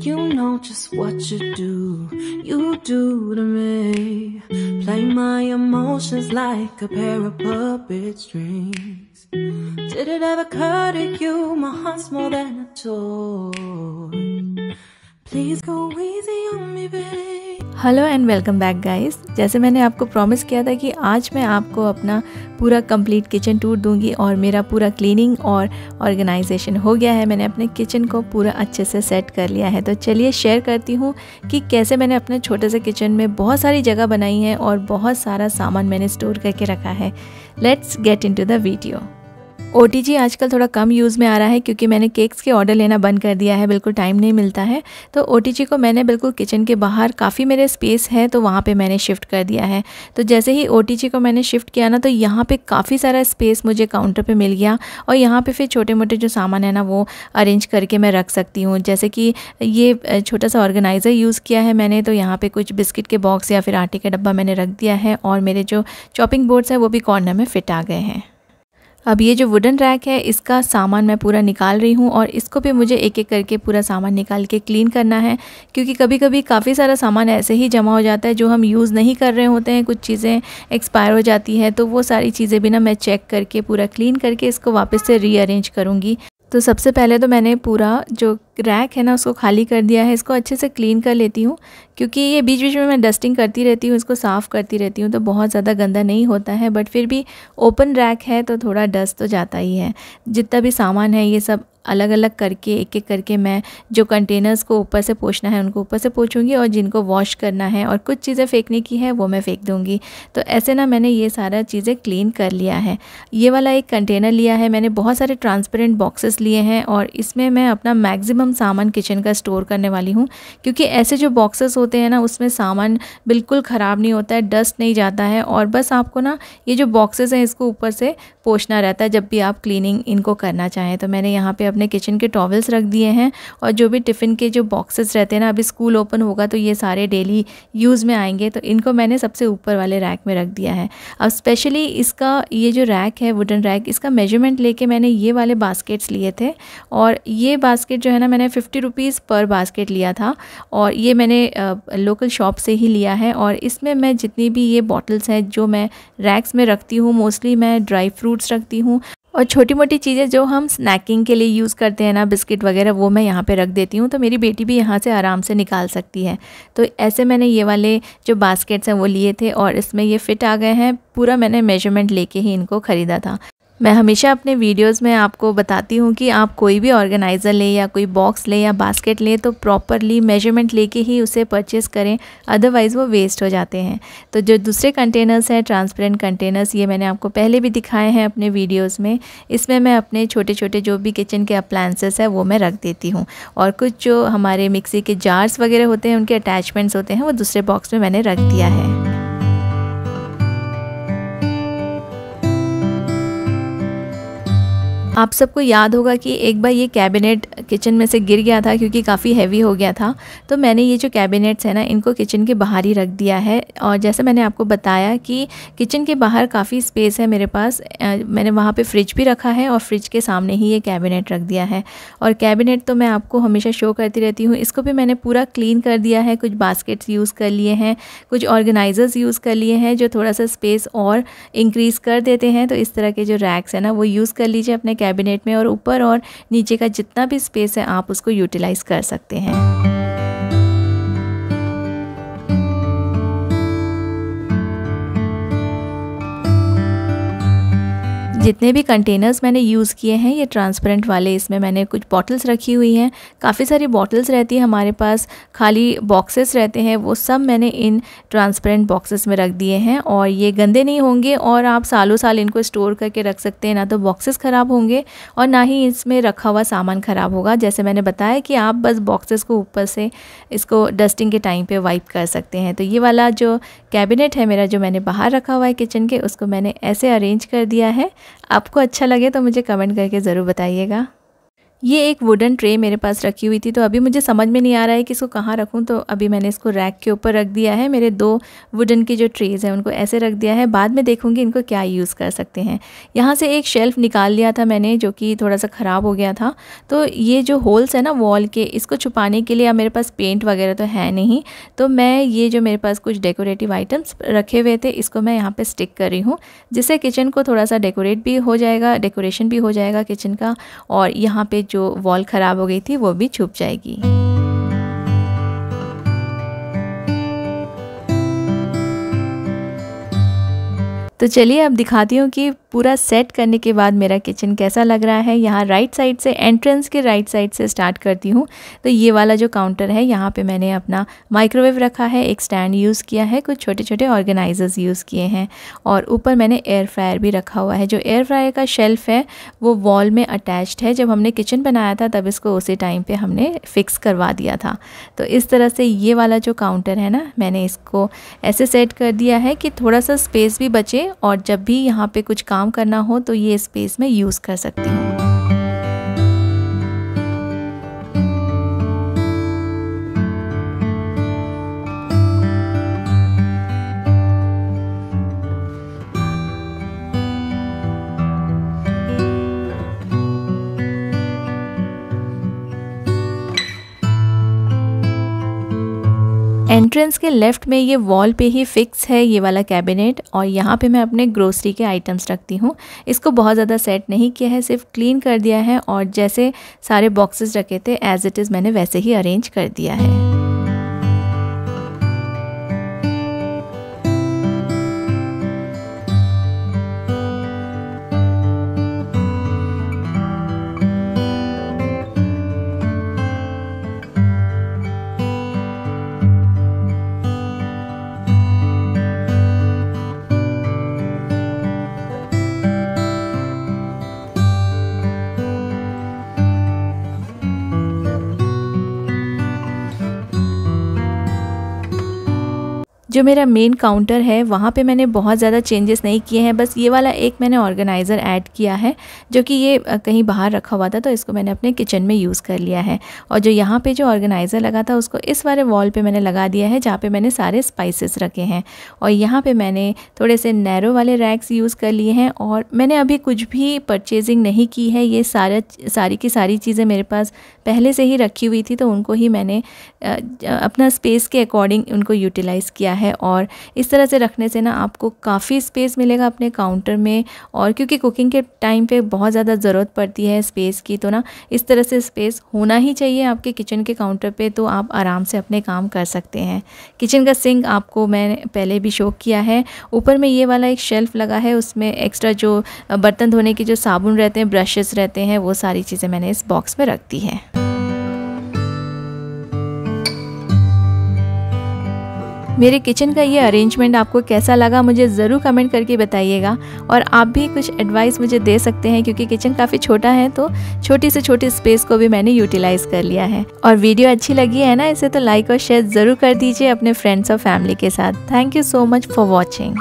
You know just what you do, you do to me. Play my emotions like a pair of puppet strings. Did it ever occur to you my heart's more than a toy? Please go easy on me, babe. Hello and welcome back guys जैसे मैंने आपको promise किया था कि आज मैं आपको अपना पूरा कंप्लीट किचन टूर दूँगी और मेरा पूरा क्लीनिंग और ऑर्गेनाइजेशन हो गया है। मैंने अपने किचन को पूरा अच्छे से सेट कर लिया है। तो चलिए शेयर करती हूँ कि कैसे मैंने अपने छोटे से किचन में बहुत सारी जगह बनाई है और बहुत सारा सामान मैंने स्टोर करके रखा है। Let's get into the video OTG आजकल थोड़ा कम यूज़ में आ रहा है क्योंकि मैंने केक्स के ऑर्डर लेना बंद कर दिया है, बिल्कुल टाइम नहीं मिलता है। तो ओटीजी को मैंने बिल्कुल किचन के बाहर काफ़ी मेरे स्पेस है तो वहाँ पे मैंने शिफ्ट कर दिया है। तो जैसे ही ओटीजी को मैंने शिफ्ट किया ना तो यहाँ पे काफ़ी सारा स्पेस मुझे काउंटर पर मिल गया और यहाँ पर फिर छोटे मोटे जो सामान है ना, वो अरेंज करके मैं रख सकती हूँ। जैसे कि ये छोटा सा ऑर्गेनाइज़र यूज़ किया है मैंने तो यहाँ पर कुछ बिस्किट के बॉक्स या फिर आटे का डब्बा मैंने रख दिया है और मेरे जो चॉपिंग बोर्ड्स हैं, वो भी कॉर्नर में फिट आ गए हैं। अब ये जो वुडन रैक है, इसका सामान मैं पूरा निकाल रही हूँ और इसको भी मुझे एक एक करके पूरा सामान निकाल के क्लीन करना है, क्योंकि कभी कभी काफ़ी सारा सामान ऐसे ही जमा हो जाता है जो हम यूज़ नहीं कर रहे होते हैं, कुछ चीज़ें एक्सपायर हो जाती है तो वो सारी चीज़ें भी ना मैं चेक करके पूरा क्लीन करके इसको वापस से रीअरेंज करूँगी। तो सबसे पहले तो मैंने पूरा जो रैक है ना, उसको खाली कर दिया है। इसको अच्छे से क्लीन कर लेती हूँ, क्योंकि ये बीच बीच में मैं डस्टिंग करती रहती हूँ, इसको साफ़ करती रहती हूँ तो बहुत ज़्यादा गंदा नहीं होता है। बट फिर भी ओपन रैक है तो थोड़ा डस्ट तो जाता ही है। जितना भी सामान है, ये सब अलग अलग करके एक एक करके मैं जो कंटेनर्स को ऊपर से पोछना है, उनको ऊपर से पोछूँगी और जिनको वॉश करना है और कुछ चीज़ें फेंकने की है, वो मैं फेंक दूँगी। तो ऐसे ना मैंने ये सारा चीज़ें क्लीन कर लिया है। ये वाला एक कंटेनर लिया है, मैंने बहुत सारे ट्रांसपेरेंट बॉक्सेस लिए हैं और इसमें मैं अपना मैक्सिमम सामान किचन का स्टोर करने वाली हूँ। क्योंकि ऐसे जो बॉक्सेस होते हैं ना, उसमें सामान बिल्कुल ख़राब नहीं होता है डस्ट नहीं जाता है और बस आपको ना ये जो बॉक्सेस हैं, इसको ऊपर से पोछना रहता है जब भी आप क्लीनिंग इनको करना चाहें। तो मैंने यहाँ पे अपने किचन के टॉवल्स रख दिए हैं और जो भी टिफ़िन के जो बॉक्सेस रहते हैं ना, अभी स्कूल ओपन होगा तो ये सारे डेली यूज़ में आएँगे तो इनको मैंने सबसे ऊपर वाले रैक में रख दिया है। अब स्पेशली इसका ये जो रैक है वुडन रैक इसका मेज़रमेंट लेके मैंने ये वाले बास्केट्स लिए थे और ये बास्केट जो है ना, मैंने फिफ्टी रुपीज़ पर बास्केट लिया था और ये मैंने लोकल शॉप से ही लिया है और इसमें मैं जितनी भी ये बॉटल्स हैं, जो मैं रैक्स में रखती हूँ मोस्टली मैं ड्राई फ्रूट्स रखती हूँ। और छोटी मोटी चीज़ें जो हम स्नैकिंग के लिए यूज़ करते हैं ना बिस्किट वगैरह, वो मैं यहाँ पे रख देती हूँ। तो मेरी बेटी भी यहाँ से आराम से निकाल सकती है। तो ऐसे मैंने ये वाले जो बास्केट्स हैं, वो लिए थे और इसमें ये फ़िट आ गए हैं। पूरा मैंने मेज़रमेंट लेके ही इनको ख़रीदा था। मैं हमेशा अपने वीडियोस में आपको बताती हूँ कि आप कोई भी ऑर्गेनाइज़र लें या कोई बॉक्स लें या बास्केट लें तो प्रॉपरली मेज़रमेंट लेके ही उसे परचेस करें, अदरवाइज़ वो वेस्ट हो जाते हैं। तो जो दूसरे कंटेनर्स हैं, ट्रांसपेरेंट कंटेनर्स, ये मैंने आपको पहले भी दिखाए हैं अपने वीडियोज़ में, इसमें मैं अपने छोटे छोटे जो भी किचन के अप्लाइंसेस है, वो मैं रख देती हूँ। और कुछ जो हमारे मिक्सी के जार्स वगैरह होते हैं, उनके अटैचमेंट्स होते हैं, वो दूसरे बॉक्स में मैंने रख दिया है। आप सबको याद होगा कि एक बार ये कैबिनेट किचन में से गिर गया था क्योंकि काफ़ी हैवी हो गया था। तो मैंने ये जो कैबिनेट्स है ना, इनको किचन के बाहर ही रख दिया है। और जैसे मैंने आपको बताया कि किचन के बाहर काफ़ी स्पेस है मेरे पास। मैंने वहाँ पे फ्रिज भी रखा है और फ्रिज के सामने ही ये कैबिनेट रख दिया है। और कैबिनेट तो मैं आपको हमेशा शो करती रहती हूँ। इसको भी मैंने पूरा क्लीन कर दिया है। कुछ बास्केट्स यूज़ कर लिए हैं, कुछ ऑर्गेनाइज़र्स यूज़ कर लिए हैं, जो थोड़ा सा स्पेस और इंक्रीज़ कर देते हैं। तो इस तरह के जो रैक्स हैं ना, वो यूज़ कर लीजिए अपने में और ऊपर और नीचे का जितना भी स्पेस है, आप उसको यूटिलाइज़ कर सकते हैं। जितने भी कंटेनर्स मैंने यूज़ किए हैं, ये ट्रांसपेरेंट वाले, इसमें मैंने कुछ बॉटल्स रखी हुई हैं। काफ़ी सारी बॉटल्स रहती हैं हमारे पास, खाली बॉक्सेस रहते हैं, वो सब मैंने इन ट्रांसपेरेंट बॉक्सेस में रख दिए हैं और ये गंदे नहीं होंगे और आप सालों साल इनको स्टोर करके रख सकते हैं, ना तो बॉक्सेस ख़राब होंगे और ना ही इसमें रखा हुआ सामान ख़राब होगा। जैसे मैंने बताया कि आप बस बॉक्सेस को ऊपर से इसको डस्टिंग के टाइम पर वाइप कर सकते हैं। तो ये वाला जो कैबिनेट है मेरा, जो मैंने बाहर रखा हुआ है किचन के, उसको मैंने ऐसे अरेंज कर दिया है। आपको अच्छा लगे तो मुझे कमेंट करके ज़रूर बताइएगा। ये एक वुडन ट्रे मेरे पास रखी हुई थी तो अभी मुझे समझ में नहीं आ रहा है कि इसको कहाँ रखूँ तो अभी मैंने इसको रैक के ऊपर रख दिया है। मेरे दो वुडन की जो ट्रेज़ हैं, उनको ऐसे रख दिया है। बाद में देखूँगी इनको क्या यूज़ कर सकते हैं। यहाँ से एक शेल्फ़ निकाल लिया था मैंने, जो कि थोड़ा सा ख़राब हो गया था। तो ये जो होल्स है ना वॉल के, इसको छुपाने के लिए अब मेरे पास पेंट वगैरह तो है नहीं। तो मैं ये जो मेरे पास कुछ डेकोरेटिव आइटम्स रखे हुए थे, इसको मैं यहाँ पर स्टिक कर रही हूँ, जिससे किचन को थोड़ा सा डेकोरेट भी हो जाएगा डेकोरेशन भी हो जाएगा किचन का। और यहाँ पर जो वॉल ख़राब हो गई थी वो भी छुप जाएगी। तो चलिए अब दिखाती हूँ कि पूरा सेट करने के बाद मेरा किचन कैसा लग रहा है। यहाँ राइट साइड से एंट्रेंस के राइट साइड से स्टार्ट करती हूँ। तो ये वाला जो काउंटर है, यहाँ पे मैंने अपना माइक्रोवेव रखा है, एक स्टैंड यूज़ किया है, कुछ छोटे छोटे ऑर्गेनाइजर्स यूज़ किए हैं और ऊपर मैंने एयर फ्रायर भी रखा हुआ है। जो एयर फ्रायर का शेल्फ़ है, वो वॉल में अटैच्ड है। जब हमने किचन बनाया था, तब इसको उसी टाइम पर हमने फ़िक्स करवा दिया था। तो इस तरह से ये वाला जो काउंटर है ना, मैंने इसको ऐसे सेट कर दिया है कि थोड़ा सा स्पेस भी बचे और जब भी यहाँ पे कुछ काम करना हो तो ये स्पेस में यूज़ कर सकती हूँ। एंट्रेंस के लेफ़्ट में ये वॉल पे ही फिक्स है ये वाला कैबिनेट और यहाँ पे मैं अपने ग्रोसरी के आइटम्स रखती हूँ। इसको बहुत ज़्यादा सेट नहीं किया है, सिर्फ़ क्लीन कर दिया है और जैसे सारे बॉक्सेस रखे थे एज़ इट इज़ मैंने वैसे ही अरेंज कर दिया है। जो मेरा मेन काउंटर है, वहाँ पे मैंने बहुत ज़्यादा चेंजेस नहीं किए हैं। बस ये वाला एक मैंने ऑर्गेनाइज़र ऐड किया है, जो कि ये कहीं बाहर रखा हुआ था तो इसको मैंने अपने किचन में यूज़ कर लिया है। और जो यहाँ पे जो ऑर्गेनाइज़र लगा था, उसको इस वाले वॉल पे मैंने लगा दिया है, जहाँ पे मैंने सारे स्पाइसेस रखे हैं। और यहाँ पर मैंने थोड़े से नैरो वाले रैक्स यूज़ कर लिए हैं, और मैंने अभी कुछ भी परचेजिंग नहीं की है। ये सारा, सारी की सारी चीज़ें मेरे पास पहले से ही रखी हुई थी तो उनको ही मैंने अपना स्पेस के अकॉर्डिंग उनको यूटिलाइज़ किया है और इस तरह से रखने से ना आपको काफ़ी स्पेस मिलेगा अपने काउंटर में और क्योंकि कुकिंग के टाइम पे बहुत ज़्यादा ज़रूरत पड़ती है स्पेस की तो ना इस तरह से स्पेस होना ही चाहिए आपके किचन के काउंटर पे तो आप आराम से अपने काम कर सकते हैं। किचन का सिंक आपको मैंने पहले भी शो किया है। ऊपर में ये वाला एक शेल्फ़ लगा है, उसमें एक्स्ट्रा जो बर्तन धोने के जो साबुन रहते हैं ब्रशेज़ रहते हैं, वो सारी चीज़ें मैंने इस बॉक्स में रख दी है। मेरे किचन का ये अरेंजमेंट आपको कैसा लगा, मुझे ज़रूर कमेंट करके बताइएगा। और आप भी कुछ एडवाइस मुझे दे सकते हैं, क्योंकि किचन काफ़ी छोटा है तो छोटी से छोटी स्पेस को भी मैंने यूटिलाइज़ कर लिया है। और वीडियो अच्छी लगी है ना, इसे तो लाइक और शेयर ज़रूर कर दीजिए अपने फ्रेंड्स और फैमिली के साथ। Thank you so much for watching